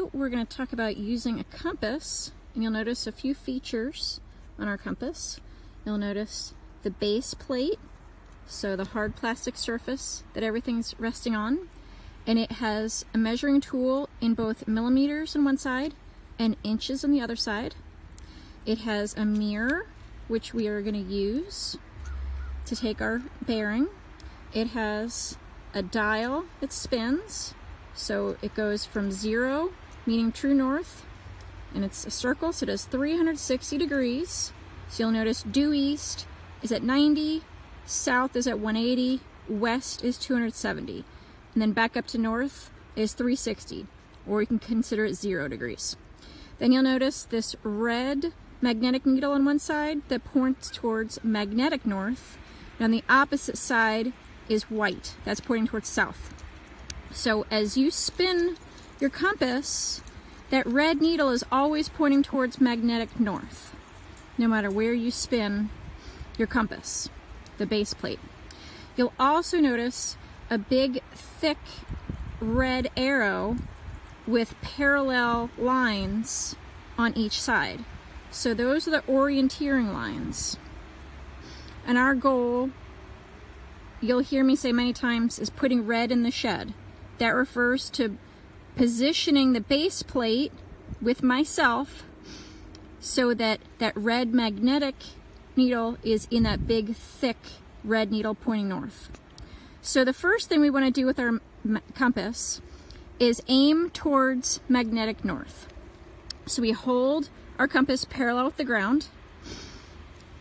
We're going to talk about using a compass, and you'll notice a few features on our compass. You'll notice the base plate, so the hard plastic surface that everything's resting on, and it has a measuring tool in both millimeters on one side and inches on the other side. It has a mirror, which we are going to use to take our bearing. It has a dial that spins, so it goes from zero meaning true north, and it's a circle, so it does 360 degrees. So you'll notice due east is at 90, south is at 180, west is 270, and then back up to north is 360, or you can consider it zero degrees. Then you'll notice this red magnetic needle on one side that points towards magnetic north, and on the opposite side is white, that's pointing towards south. So as you spin your compass, that red needle is always pointing towards magnetic north, no matter where you spin your compass, the base plate. You'll also notice a big, thick red arrow with parallel lines on each side. So those are the orienteering lines. And our goal, you'll hear me say many times, is putting red in the shed. That refers to positioning the base plate with myself so that that red magnetic needle is in that big thick red needle pointing north. So the first thing we want to do with our compass is aim towards magnetic north. So we hold our compass parallel with the ground.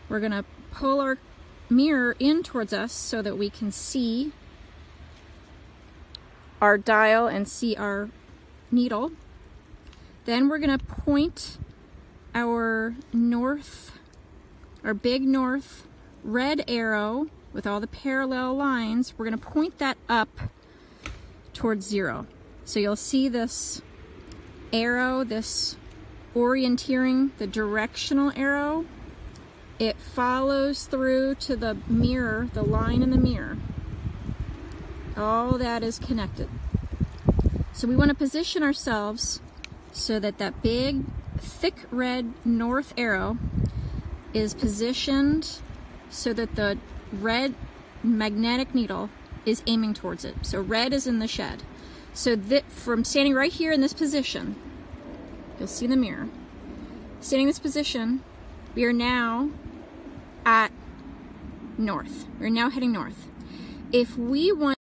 We're going to pull our mirror in towards us so that we can see our dial and see our needle. Then we're gonna point our north, our big north red arrow with all the parallel lines, we're gonna point that up towards zero. So you'll see this arrow, this orienteering, the directional arrow, it follows through to the mirror, the line in the mirror. All that is connected. So we want to position ourselves so that that big, thick red north arrow is positioned so that the red magnetic needle is aiming towards it. So red is in the shed. So that from standing right here in this position, you'll see the mirror. Standing in this position, we are now at north. We're now heading north. If we want